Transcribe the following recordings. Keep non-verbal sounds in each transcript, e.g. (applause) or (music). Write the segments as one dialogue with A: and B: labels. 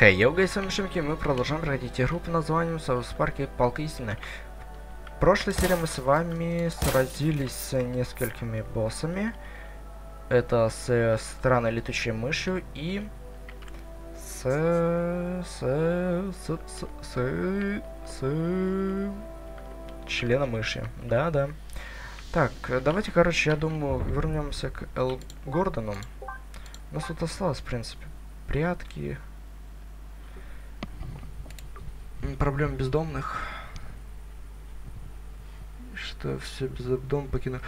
A: Хей, hey, йога, с вами Шимки, мы продолжаем проходить игру под названием South Park Палка Истины. В прошлой серии мы с вами сразились с несколькими боссами. Это с странной летучей мышью и с... с... с... с... с... с... членом мыши. Да-да. Так, давайте, короче, я думаю, вернемся к Эл Гордону. У нас тут осталось, в принципе, прятки, проблем бездомных. Что все бездом покинули.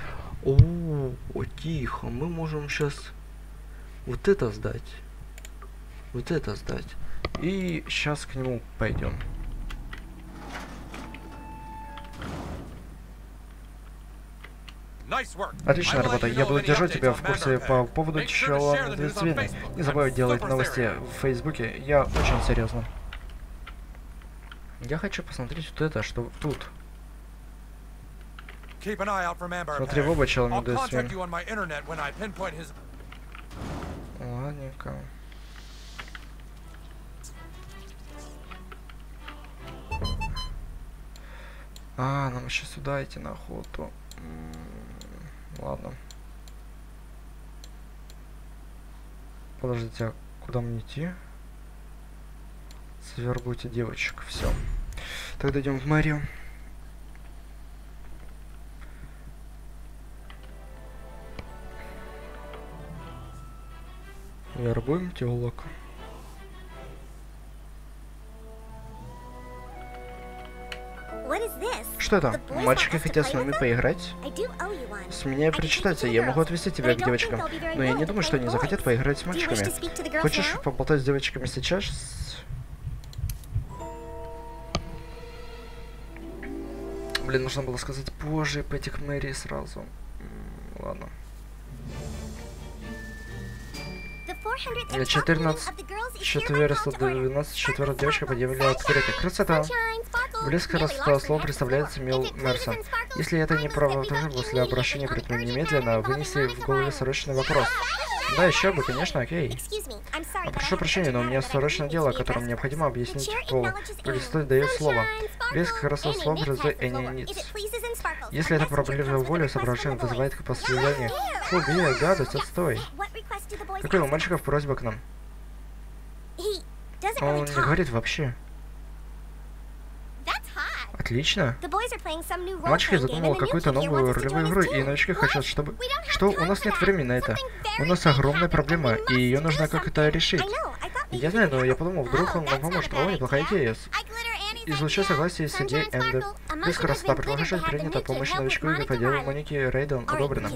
A: О, о, тихо, мы можем сейчас вот это сдать. Вот это сдать. И сейчас к нему пойдем. Отличная работа. Я буду держать тебя в курсе по поводу Челандвины. Не забывай делать новости в Фейсбуке. Я очень серьезно. Я хочу посмотреть вот это, что тут. Смотри в оба Челандвины. Ладненько. А, нам еще сюда идти на охоту. Ладно. Подождите, а куда мне идти? Свергуйте девочек. Все. Тогда идем в мэрию. Вербуем телок. Что это? Мальчики хотят с нами поиграть? С меня причитаться, я могу отвезти тебя к девочкам. Но я не думаю, что они захотят поиграть с мальчиками. Хочешь поболтать с девочками сейчас? Блин, нужно было сказать пойти к Мэри сразу. Ладно. 14, 412, 4 девочка подъявила открытие. Красота! Близко слово представляется Мил Мерсон. Если это не правда, после обращения предпринять немедленно, вынеси в голове срочный вопрос. Да, еще бы, конечно, окей. А, прошу прощения, но у меня срочное дело, о котором необходимо объяснить Полу. Полистой дает слово. Близко распутало слово представляется Энни Если это проблема воли, соображение вызывает к последованию. Фу, бей, гадость, отстой. Какой у мальчиков просьба к нам? Он не говорит вообще. Отлично. Мальчики задумал какую-то новую ролевую игру, и новички хотят, чтобы... Что? У нас нет времени на это. У нас огромная проблема, и ее нужно как-то решить. Я знаю, но я подумал, вдруг он нам поможет. О, неплохая идея. Излучаю согласие с идеей Энда. Близко красота. Предложение принято. Помощь новичку и по делу Моники Рейден одобрена.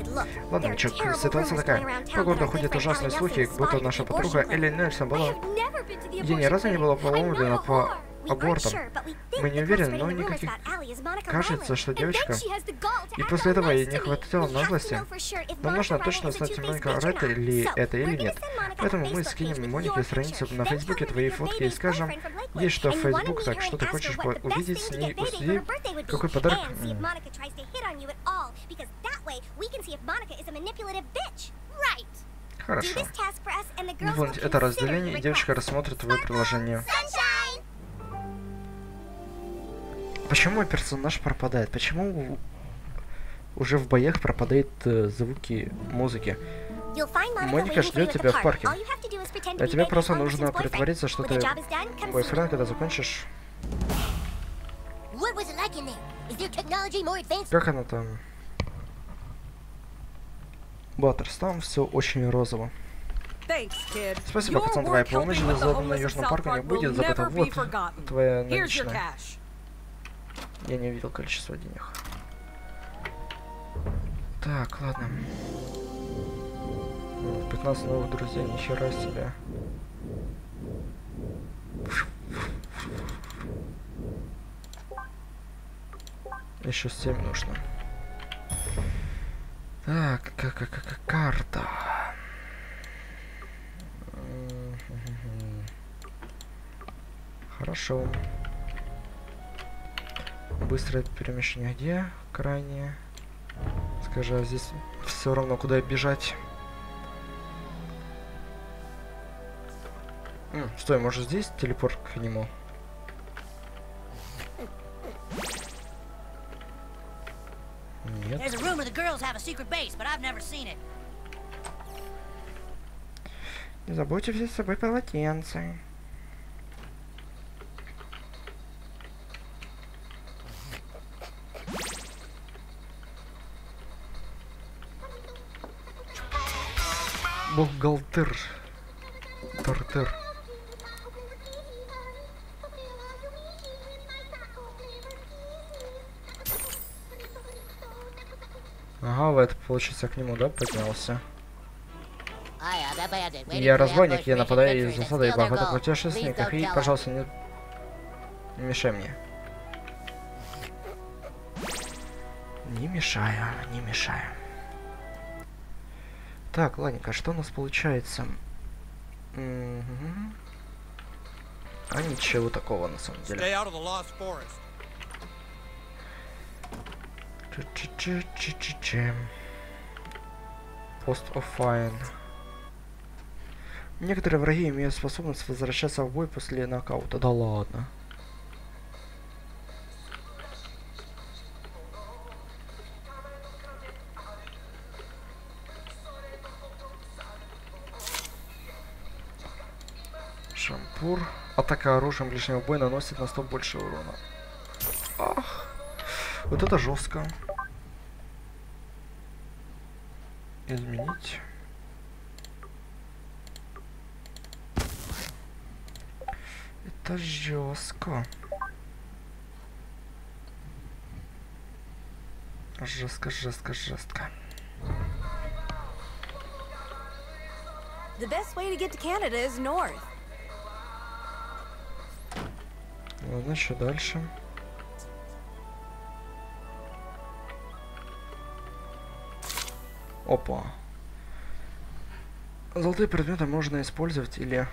A: Ладно, новичок, ситуация такая. По городу ходят ужасные слухи, будто наша подруга Элли Нельсон была... Я ни разу не была поломлена по абортом. Мы не уверены, но никаких... Кажется, что девочка... И после этого ей не хватило наглости. Нам нужно точно знать, Моника Ред ли это или нет. Поэтому мы скинем Монике страницу на Фейсбуке твои фотки и скажем, есть что в Фейсбук, так что ты хочешь увидеть с ней, уследи, какой подарок... Хорошо. Выполнить это разделение, и девочка рассмотрит твое приложение. Почему мой персонаж пропадает? Почему уже в боях пропадают э, звуки музыки? Моника ждет тебя в парке. А тебе просто нужно притвориться, что ты бойфренд, когда закончишь. Как она там? Баттерс, там все очень розово. Спасибо, пацан, твоя помощь на Южном парке не будет забыта. Вот твоя наличная. Я не увидел количество денег. Так, ладно. 15 новых друзей, нихера себе. Еще 7 нужно. Так, как, как, как карта. Хорошо. Быстрое перемещение где? Крайнее. Скажи, а здесь все равно куда бежать. М, стой, может здесь телепорт к нему? Нет. Не забудьте взять с собой полотенце. Бухгалтер. Тартер. Ага, в это получится к нему, да, поднялся? Я разбойник, я нападаю из засады и охота путешественников, и, пожалуйста, не... не мешай мне. Не мешаю, не мешаю. Так, ладненько, что у нас получается? Угу. А ничего такого на самом деле. Пост оффайн. Некоторые враги имеют способность возвращаться в бой после нокаута. Да ладно. Атака оружием ближнего боя наносит на 100 больше урона. Ах. Вот это жестко. Изменить. Это жестко. Жестко, жестко, жестко. The best way to get to Canada is north. Ладно, что дальше? Опа. Золотые предметы можно использовать или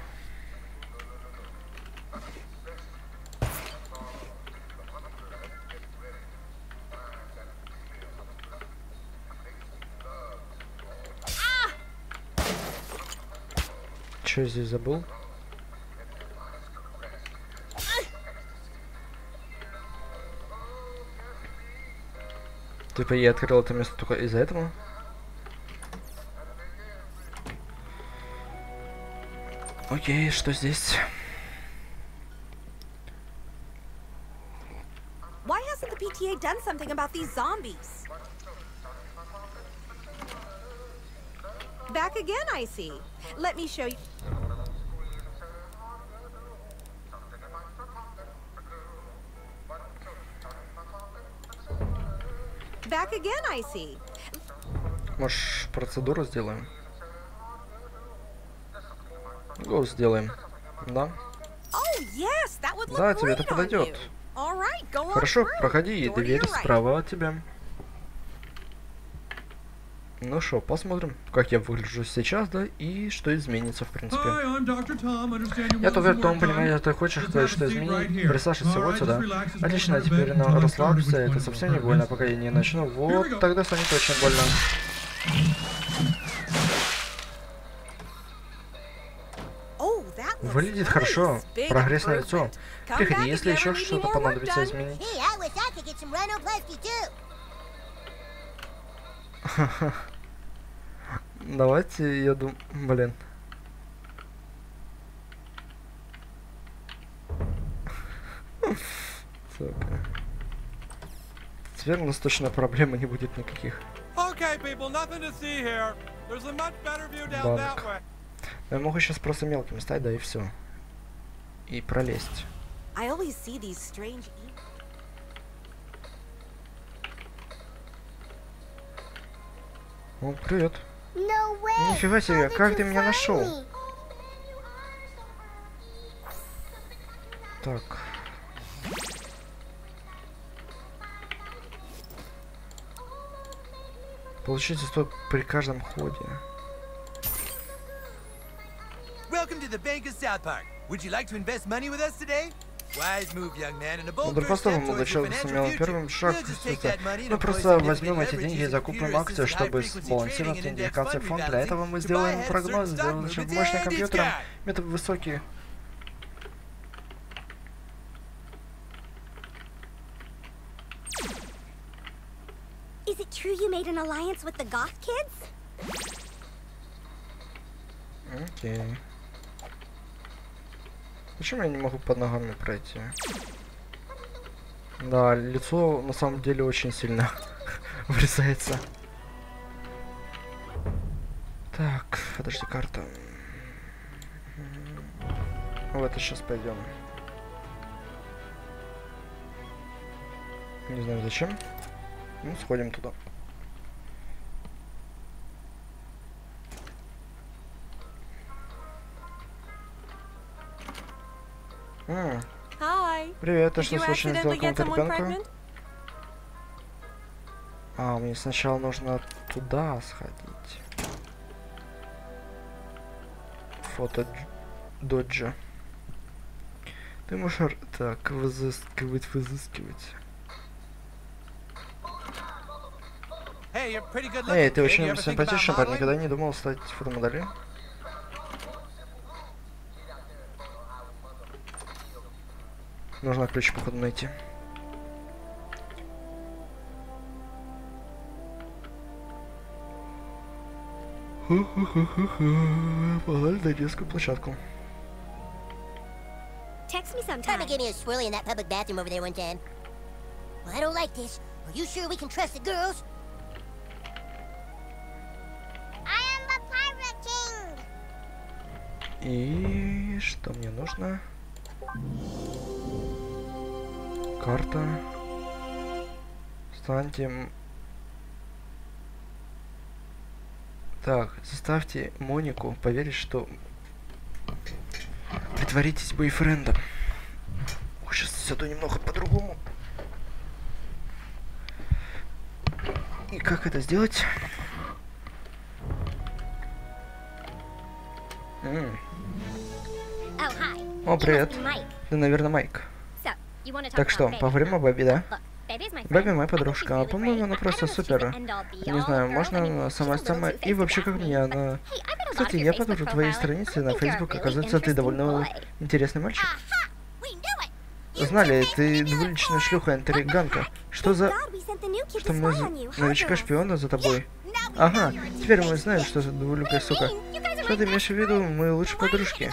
A: Что здесь забыл? Типа я открыл это место только из-за этого? Окей, что здесь? Why hasn't the PTA done something about these zombies? Back again, I see. Let me show you. Back again, I see. Может, процедуру сделаем? Го сделаем. Да? Oh, да, тебе это подойдет. Хорошо, проходи, и дверь справа от тебя. Ну что, посмотрим, как я выгляжу сейчас, да, и что изменится, в принципе. Я Товер Том, понимаю, ты хочешь кое-что изменить? Присаживайся вот сюда. Отлично, теперь ну, расслабься, это совсем не больно, пока я не начну. Вот, тогда станет очень больно. Выглядит хорошо. Прогресс на лицо. Приходи, если еще что-то понадобится изменить. (laughs) Давайте, я думаю... Блин. (laughs) Сука. Теперь у нас точно проблемы не будет никаких. Банк. Я могу сейчас просто мелким стать, да и все. И пролезть. О, привет. Нифига себе, как ты меня нашел? Так. Получите стоит при каждом ходе. Welcome to the Bank of South Park. Would you like to invest money with us today? Модерпостовым ну, мы начали с сумел первым шаг Мы ну, просто возьмем эти деньги и закупим акцию, чтобы сбалансировать индикации фонда. Для этого мы сделаем прогноз, сделаем мощным компьютером, методы высокие. Is it true you made an alliance with the goth kids? Okay. Почему я не могу под ногами пройти? Да, лицо на самом деле очень сильно (laughs) врезается. Так, подожди, карта. В это сейчас пойдем. Не знаю зачем. Ну, сходим туда. Привет, а что случилось с какому-то ребенка? А, мне сначала нужно туда сходить. Фото доджа. Ты можешь так взыскивать, взыскивать. Эй, ты очень симпатичный парень, никогда не думал стать фотомоделью? Нужно ключ, походу, найти. Погнали на детскую площадку. Text me sometime. Try to get me a swirly in that public bathroom over there one time. Well, I don't like this. Are you sure we can trust the girls? I am the Pirate King. И что мне нужно? Карта. Станьте... Так, заставьте Монику поверить, что... Притворитесь бойфрендом. Ой, сейчас все то немного по-другому. И как это сделать? М oh, О, привет. Ты, наверное, Майк. Так что, поговорим о Бэби, да? Бэби моя подружка, а по-моему она просто супер. Не знаю, можно она сама сама и вообще как мне она... Кстати, я подложу твоей странице на Facebook, оказывается, ты довольно интересный мальчик. Знали, ты двуличная шлюха, интриганка. Что за... Что мы новичка-шпиона за тобой? Ага, теперь мы знаем, что за двуликая сука. Что ты имеешь в виду, мы лучшие подружки?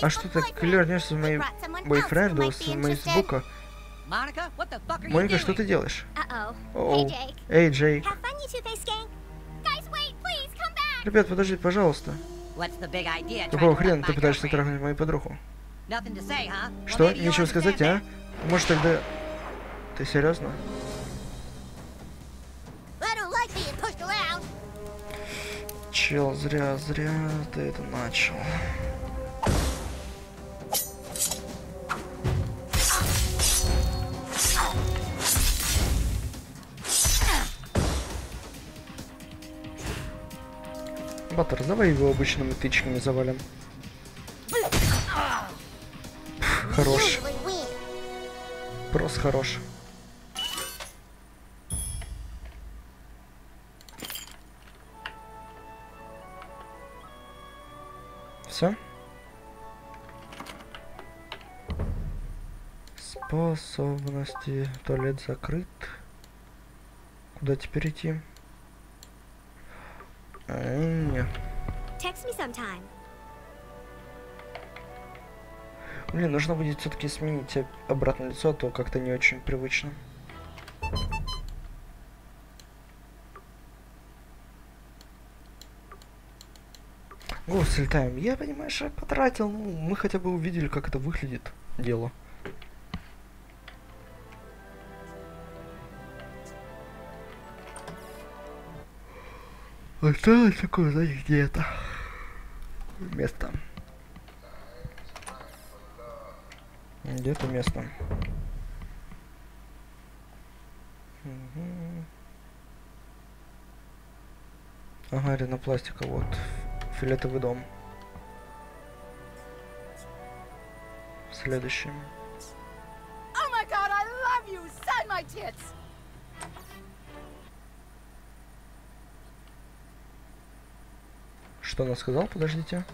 A: А что ты клернешься в моей бойфренду с Фейсбука? Моника, что ты делаешь? Оу. Эй, Джейк. Ребят, подожди, пожалуйста. Какого хрена ты пытаешься трахнуть мою подругу? Что? Нечего сказать, а? Может тогда... Ты серьезно? Чел, зря, зря ты это начал. Баттер, давай его обычными тычками завалим. Хорош. Просто хорош. Все? Способности. Туалет закрыт. Куда теперь идти? Блин, нужно будет все-таки сменить обратное лицо, а то как-то не очень привычно. О, слетаем. Я, понимаешь, потратил, ну, мы хотя бы увидели, как это выглядит, дело. Осталось такое, знаете, где это? Место. Где-то место. Угу. Ага, ринопластика, вот. Фиолетовый дом. Следующий. Oh my god, I love you! Sign my tits! Что она сказал? Подождите.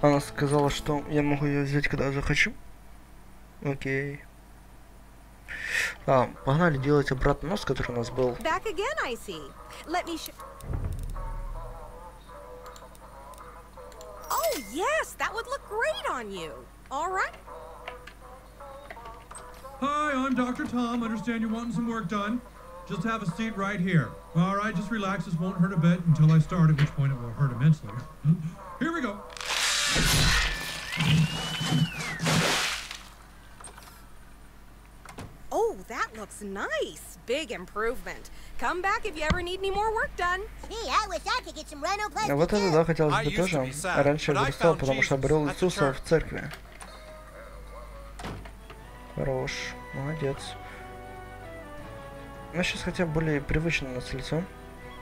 A: Она сказала, что я могу ее взять, когда захочу. Окей. А, погнали делать обратный нос, который у нас был. Back again, I see. Let me
B: great on you. All right.
C: Hi, I'm Dr. Tom. Understand you're wanting some work done. Just have a seat right here. All right, just relax. This won't hurt a bit until I start, at which point it will hurt immensely. Hmm? Here we go.
B: Oh, that looks nice. Big improvement. Come back if you ever need any more work done.
D: Gee, I wish I could get some rhinoplasty.
A: Вот это да, хотелось бы тоже. Раньше я грустал, потому что обрел Иисуса в церкви. Хорош. Молодец. Ну, сейчас хотя бы более привычно у нас лицо,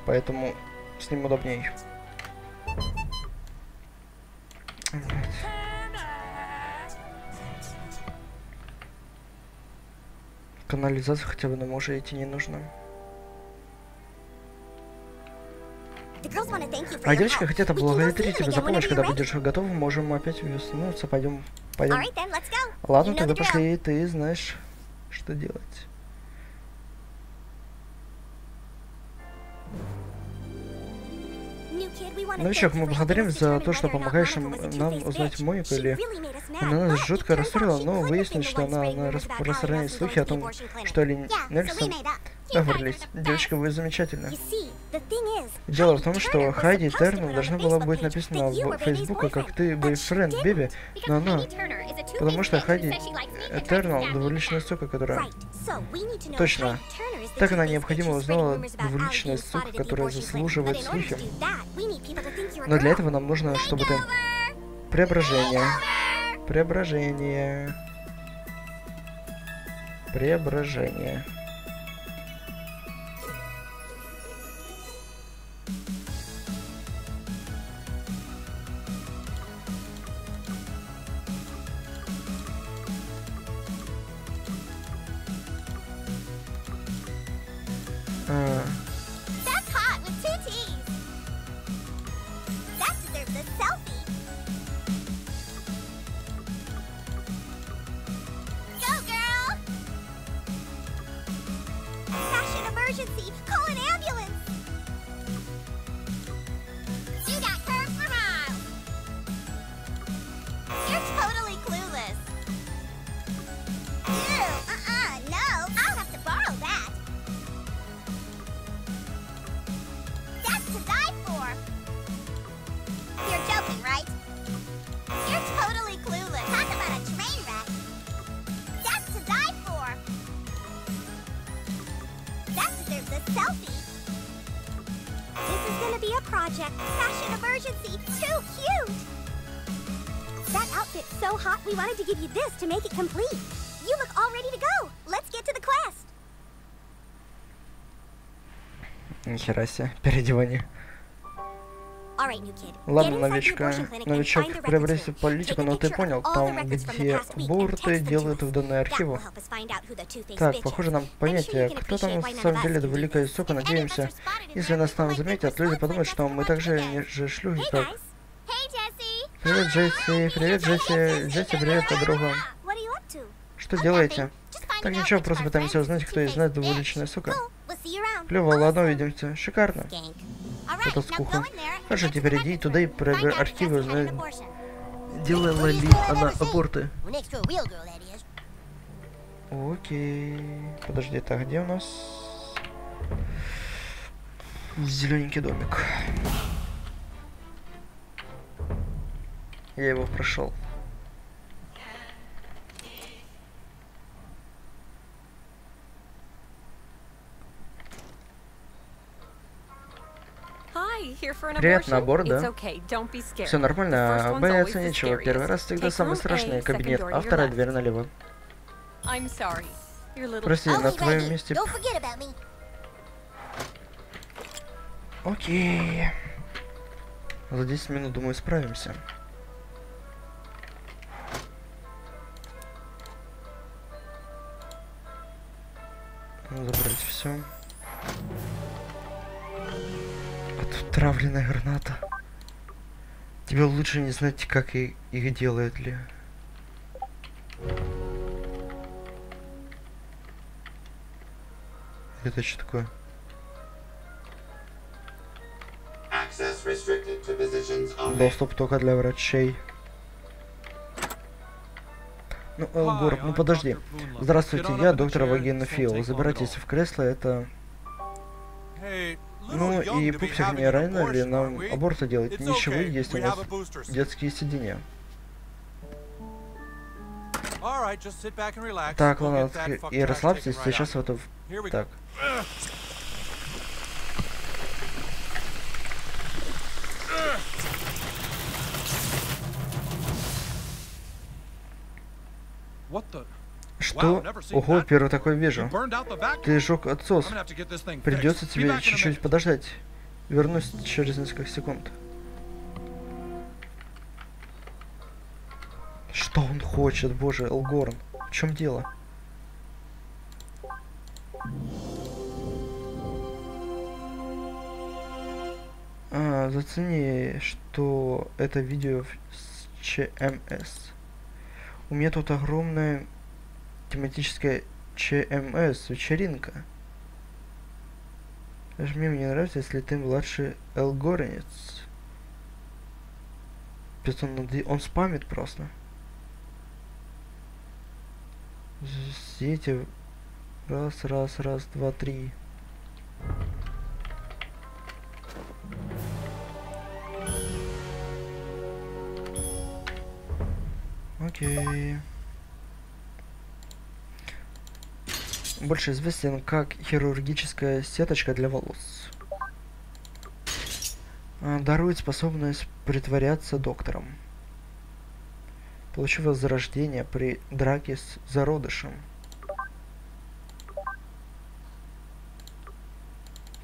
A: поэтому с ним удобнее. Канализацию хотя бы на мужа идти не нужно. А девочка хотят поблагодарить тебя за помощь, когда будешь готов, можем опять вернуться, пойдем, пойдем. Ладно, тогда пошли, ты знаешь, что делать. Новичок, мы благодарим за то, что помогаешь нам узнать Монику или... Она нас жутко расстроила, но выяснилось, что она, она распространяет слухи о том, что Ли Нельсон Договорились. Девочка, вы замечательны. Дело в том, что Хайди Тернер должна была быть написана в Фейсбуке, как ты бойфренд Беби, но она... Потому что Хайди Тернер двуличная сука, которая... Точно. Так она необходимо узнала двуличная сука, которая заслуживает слухи. Но для этого нам нужно, чтобы ты... Преображение. Преображение. Преображение. 嗯。Нихера себе, переодевание. Ладно, новичка. Новичок, приобрести политику, но ты понял, там, где бурты делают в данную архиву. Так, похоже нам понятие, кто там на самом деле это великая сука, надеемся, если нас там заметят, люди подумают, что мы также не же шлюхи, как... Привет, Джесси, привет, Джесси, Джесси, привет, подруга. Что делаете? Так ничего, просто пытаемся узнать, кто из нас двуличная сука. Клево, ладно, увидимся. Шикарно. Это скуха. Хорошо, теперь иди туда и проверь архивы, узнай. Делала ли она аборты? Окей. Подожди, так, где у нас? Зелененький домик. Я его прошел. Привет, набор, да? Все нормально, бояться нечего. Первый раз всегда самый страшный. Кабинет, а вторая дверь налево. Прости, на твоем месте... Окей. За 10 минут, думаю, справимся. Забрать все. Травленная граната. Тебе лучше не знать, как и их делают ли. Это что такое? Доступ только для врачей. Ну, Элгор, ну подожди. Здравствуйте, я доктор Вагина Фил. Забирайтесь в кресло, это... Ну и пупсик не рано ли нам аборты делать? Ничего, есть у нас детские сиденья. Так, ладно, и расслабьтесь, сейчас вот... Так. Что? Ого, первый такой вижу. Ты сжег отсос. Придется тебе чуть-чуть подождать. Вернусь через несколько секунд. Что он хочет, боже, Элгорн? В чем дело? А, зацени, что это видео с ЧМС. У меня тут огромная тематическая ЧМС вечеринка. Даже мне не нравится, если ты младший Элгоренец. Он, он спамит просто. Сети. Раз, раз, раз, два, три. Окей. Больше известен как хирургическая сеточка для волос. А, дарует способность притворяться доктором. Получу возрождение при драке с зародышем.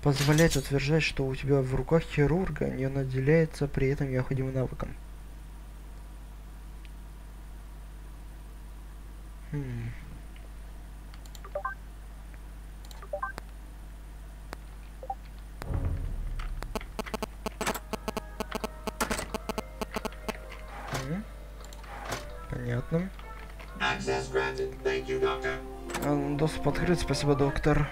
A: Позволяет утверждать, что у тебя в руках хирурга не наделяется при этом необходимым навыком. А, открыт, спасибо, доктор.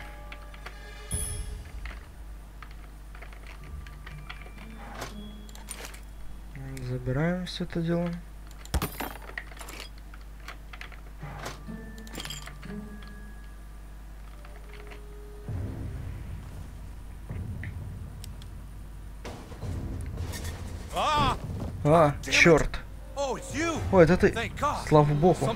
A: Забираем все это дело. А, черт. О, это ты. Слава богу.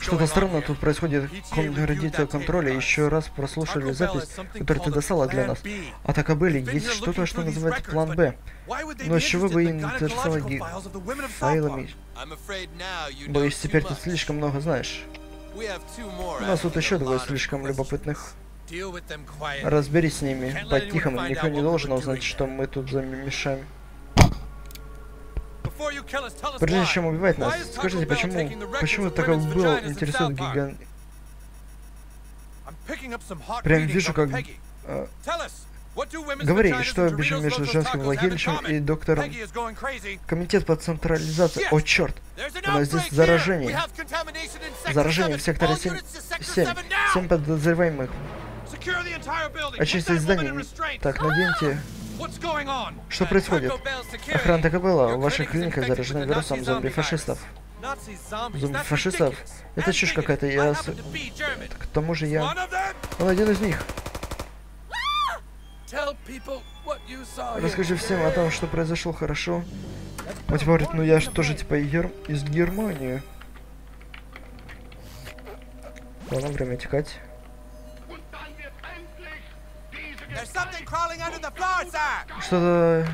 A: Что-то странное тут происходит. Родитель контроля еще раз прослушали запись, которую ты достала для нас. А так были. Есть что-то, что называется план Б. Но с чего бы интересовать файлами? Боюсь, теперь ты слишком много знаешь. У нас тут еще двое слишком любопытных. Разберись с ними по-тихому. Никто не должен узнать, что мы тут замешаем. Прежде чем убивать нас, скажите, почему, почему так было интересует гигант... Прям вижу, как... Э, говори, что между женским влагалищем и доктором... Комитет по централизации... О, черт! У нас здесь заражение. Заражение в секторе 7. 7. 7 подозреваемых. Очистить здание. Так, наденьте что происходит? Охрана Такабелла, ваша клиника заражена вирусом зомби-фашистов. Зомби-фашистов? Это чушь какая-то, я... К тому же я... Он один из них. Расскажи всем о том, что произошло хорошо. Он типа говорит, ну я же тоже типа гер... из Германии. Ладно, время текать. Что-то...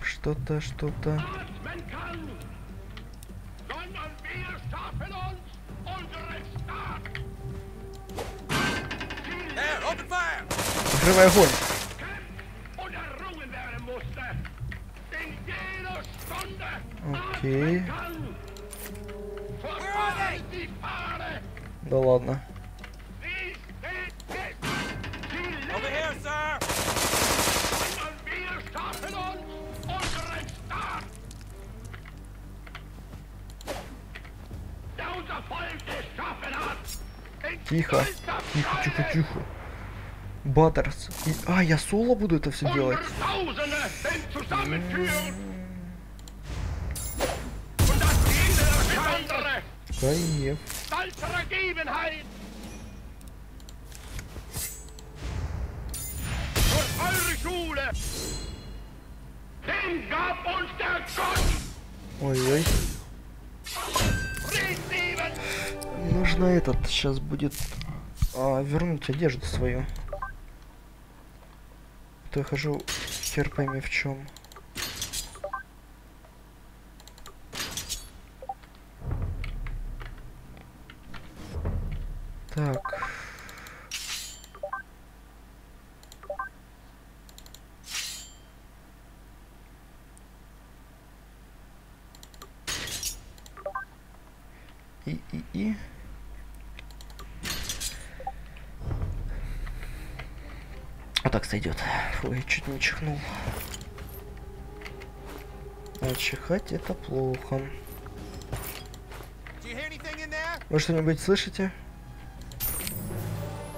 A: Что-то, что-то... Открывай огонь. Окей. Да ладно. Тихо. Тихо, тихо, тихо. Баттерс. И... А, я соло буду это все делать. Кайф. Ой-ой. Нужно этот сейчас будет а, вернуть одежду свою. То я хожу хер в чем. Так. И, и, и. А так сойдет. Фу, я чуть не чихнул. А чихать это плохо. Вы что-нибудь слышите?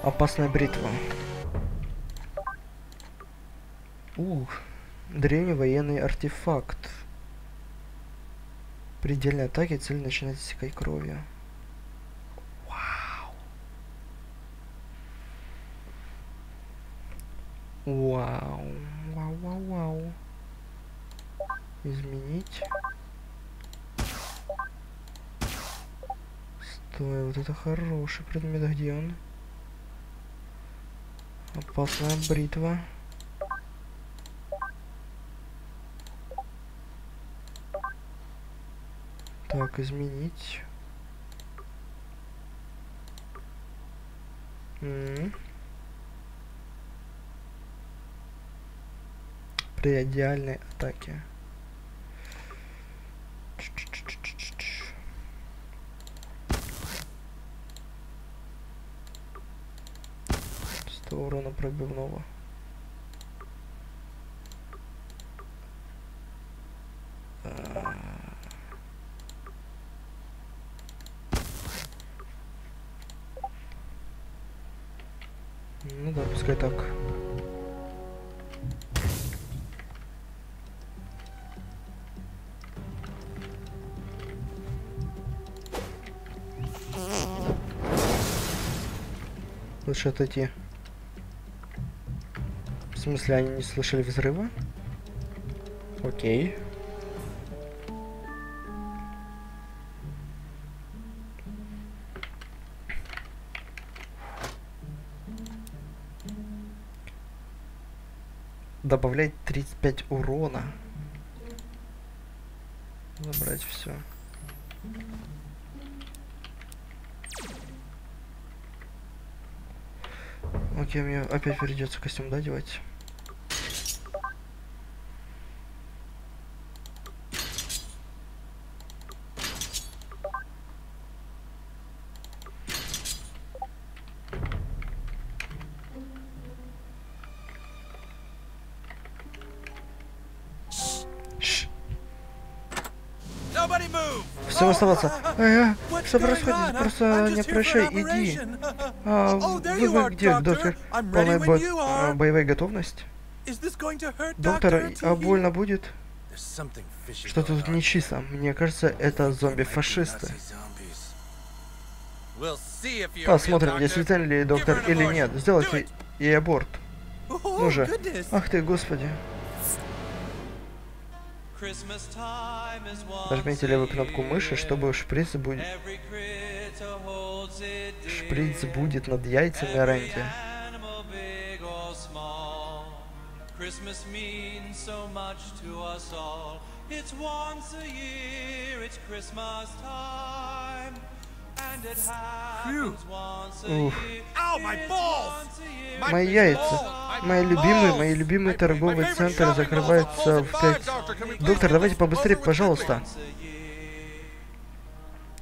A: Опасная бритва. Ух, древний военный артефакт. Предельной атаки цель начинает истекать кровью. Вау. Вау, вау, вау. Изменить. Стой, вот это хороший предмет. Где он? Опасная бритва. Так, изменить. М -м -м. при идеальной атаке. 100 урона пробивного. Ну да, пускай так. Лучше отойти. Смысле, они не слышали взрыва? Окей. Добавляет 35 урона. Забрать все. Окей, мне опять придется костюм додевать. Всем оставаться. Э, э, что происходит? Просто не прощай, иди. А, вы, вы где, доктор? Полная бо а, боевая готовность? Доктор, а больно будет? Что-то тут нечисто. Мне кажется, это зомби-фашисты. Посмотрим, действительно ли доктор или нет. Сделайте и аборт. Ну же. Ах ты, господи. Нажмите левую кнопку мыши, чтобы шприц будет... Шприц будет над яйцами Рэнди. Christmas means so much to us all. It's once a year, it's Christmas time. Ух. Мои яйца. Мои любимые, мои любимые торговые центры закрываются в 5. Доктор, давайте побыстрее, пожалуйста.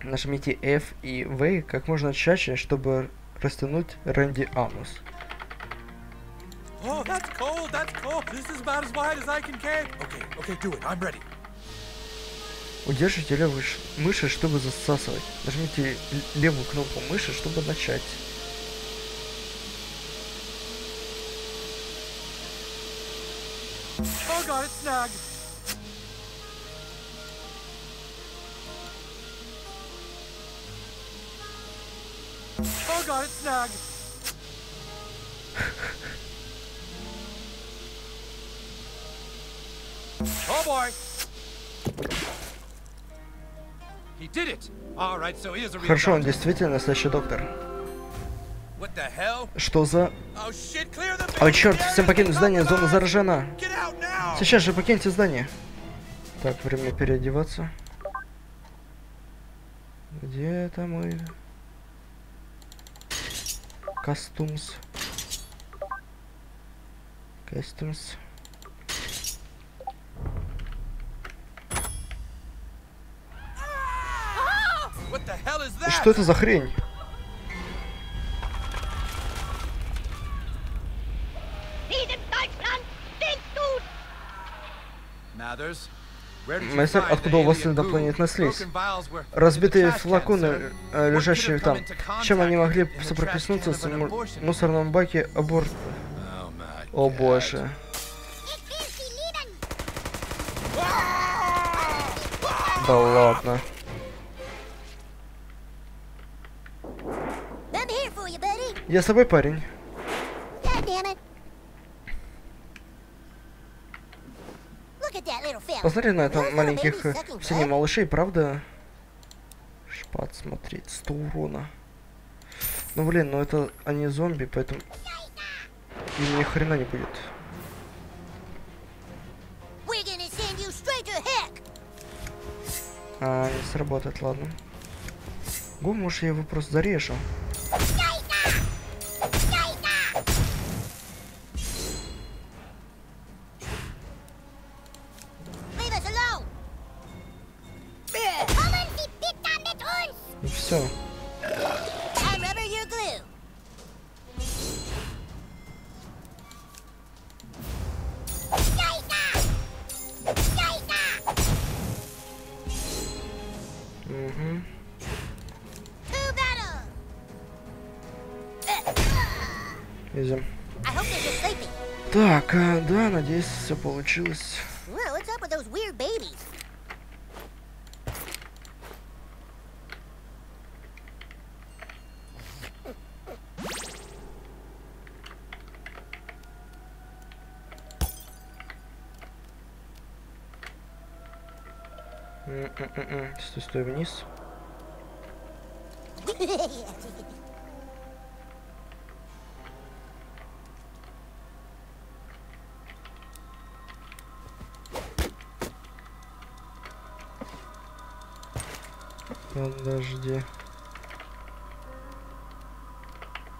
A: Нажмите F и V как можно чаще, чтобы растянуть Рэнди Амус. Oh, that's cold, that's cold. This is about as wide as I can carry. Okay, okay, do it. I'm ready. Удержите левую мыши, чтобы засасывать. Нажмите левую кнопку мыши, чтобы начать.
E: Oh God, it's snagged. Oh God, it's snagged. oh boy.
A: Хорошо, он действительно настоящий доктор. Что за...
E: Oh
A: О, черт, всем покинуть здание, зона заражена. Сейчас же покиньте здание. Так, время переодеваться. Где это мой... Костюмс. Костюмс.
E: What the hell is
A: И
E: that?
A: Что это за хрень? Мастер, откуда у вас инопланетная слизь? Разбитые флаконы, э, лежащие там. Чем они могли соприкоснуться с мусорном баке аборт?
E: Oh my
A: О боже. Да ладно.
D: I'm here for you, buddy!
A: Я с тобой, парень. Посмотри на это маленьких синих малышей, правда? Шпат смотреть, 100 урона. Ну блин, ну это они зомби, поэтому им ни хрена не будет. А, не сработает, ладно. Го, может я его просто зарежу.
D: Babies?
A: М-м-м-м. Стой, стой вниз. (laughs) Подожди.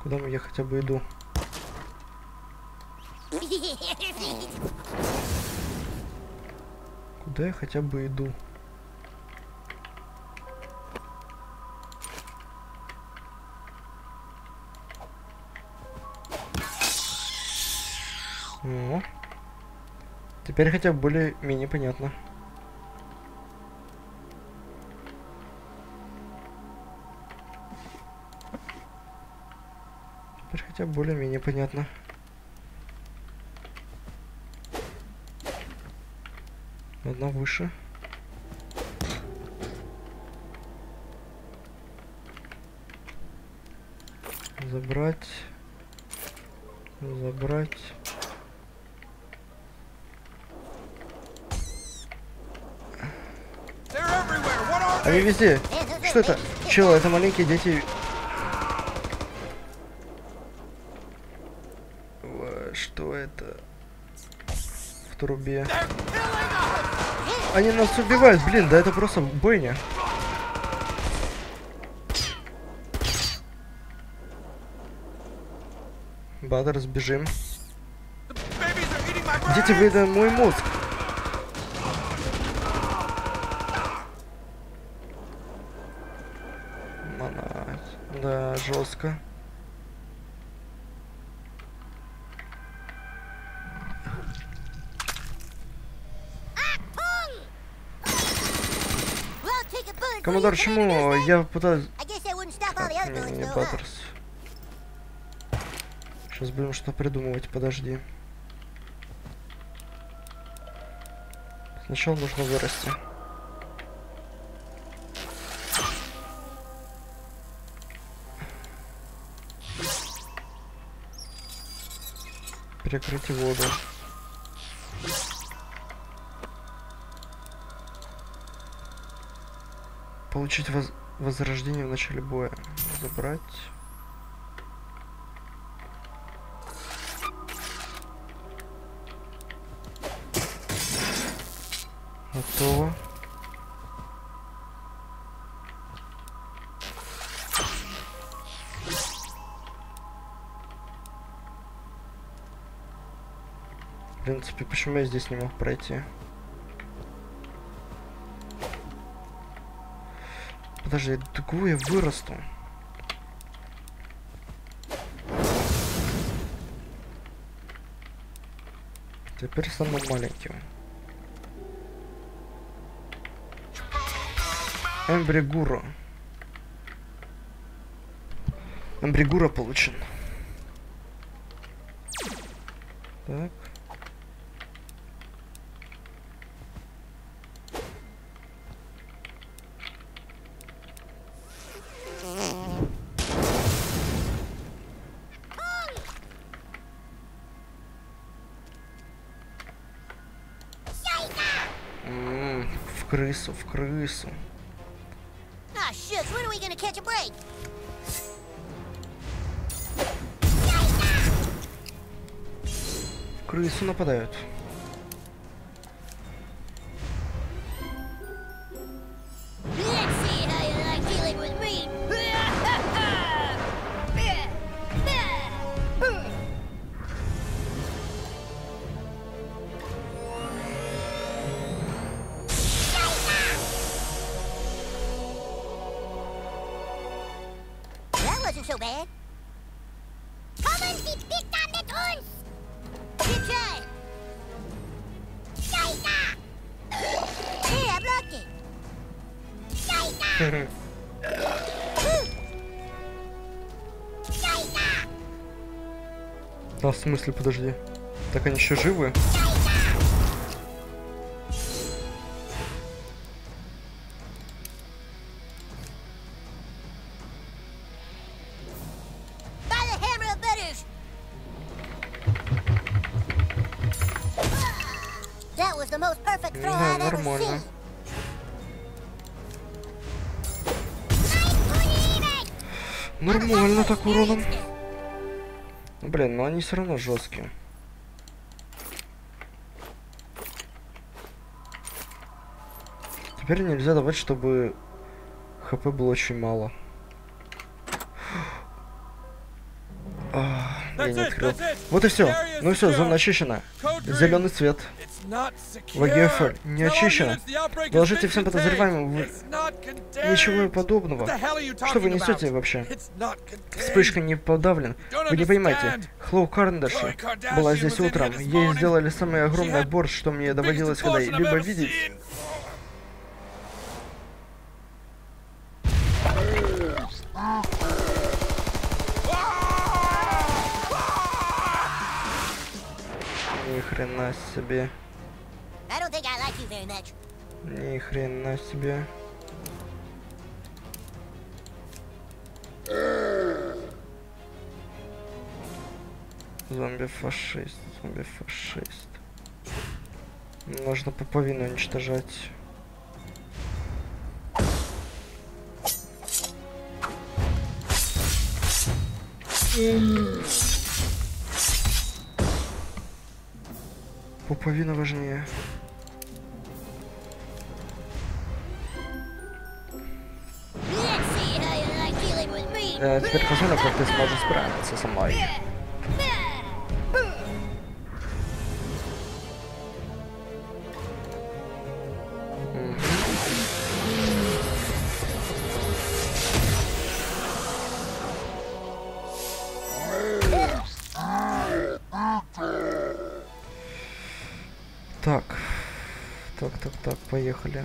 A: Куда я хотя бы иду? Куда я хотя бы иду? О. Теперь хотя бы более-менее понятно. Хотя более-менее понятно. Одна выше. Забрать. Забрать. Они
E: they?
A: везде. Что это? Чё, это маленькие дети.
E: Us.
A: Они нас убивают, блин, да это просто бойня. Бадр, сбежим. Дети, вы это мой мозг. Монать. Да, жестко.
D: Well, take a bullet for
A: Коммодор,
D: your
A: чему
D: understand?
A: я пытаюсь...
D: I guess that wouldn't stop all the
A: Так,
D: other
A: не,
D: huh?
A: Баттерс. Сейчас будем что придумывать, подожди. Сначала нужно вырасти. Перекрыть воду. Получить воз возрождение в начале боя. Забрать. Готово. В принципе, почему я здесь не мог пройти? Дугу я вырасту. Теперь стану маленьким. Эмбригура. Эмбригура получен. Так. М, В крысу, в крысу.
D: Ah, shucks, when are we gonna catch a break?
A: В крысу нападают. В смысле, подожди. Так они еще живы? Все равно жесткие. Теперь нельзя давать, чтобы хп было очень мало. (gasps) А, я не открыл. Вот и все. Ну все, зона очищена. Зеленый цвет.
E: ВГФ
A: не очищено. Доложите всем подозреваемым. Вы... Ничего подобного. Что вы несете вообще? Вспышка не подавлен. Вы не понимаете. Хлоу Карндаши была здесь утром. Ей сделали самый огромный аборт, что мне доводилось когда-либо видеть. Ни хрена себе.
D: Very much.
A: Ни хрена себе. Зомби-фашист, зомби-фашист. Нужно пуповину уничтожать. Пуповина важнее. Э, теперь посмотрим, как ты сможешь справиться со мной. Так. Так, так, поехали.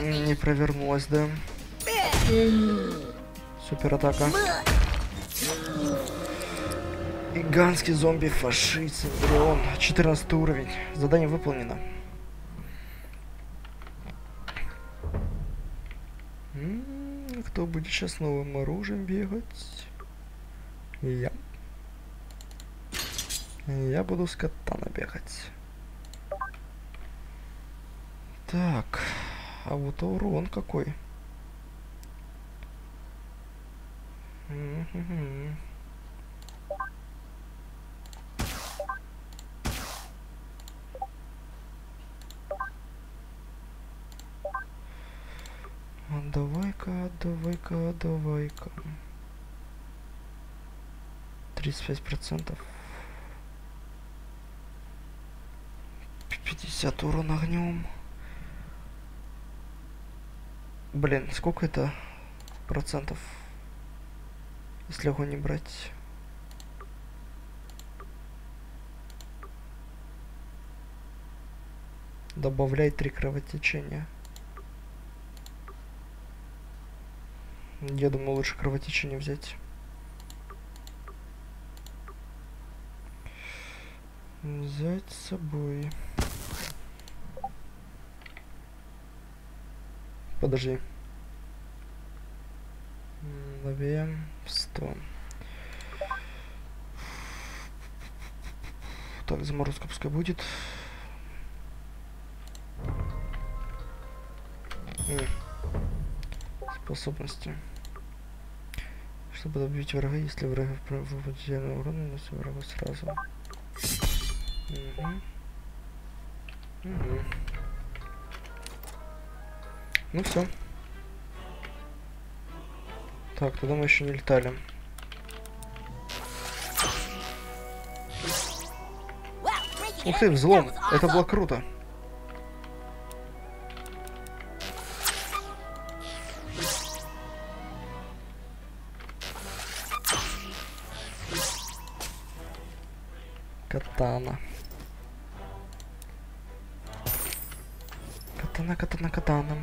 A: Не провернулась, да? Супер атака. Гигантский зомби-фашист Эмбрион. 14 уровень. Задание выполнено. Кто будет сейчас новым оружием бегать? Я. Я буду с катана бегать. Так. А вот урон какой. Давай-ка, давай-ка, давай-ка. 35 процентов. 50 урон огнем. Блин, сколько это процентов? Если огонь не брать. Добавляй три кровотечения. Я думаю, лучше кровотечение взять. Взять с собой. Подожди. М, Ловеем 100. Так, заморозка пускай будет. Способности. Чтобы добить врага, если враг выпадет урон, наносит врагу сразу. Мгм. Мгм. Ну все. Так, тогда мы еще не летали. Ух ты, взлом! Это было круто. Катана. Катана, катана, катана.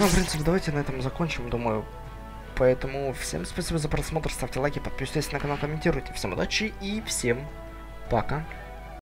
A: Ну, в принципе, давайте на этом закончим, думаю. Поэтому всем спасибо за просмотр, ставьте лайки, подписывайтесь на канал, комментируйте. Всем удачи и всем пока.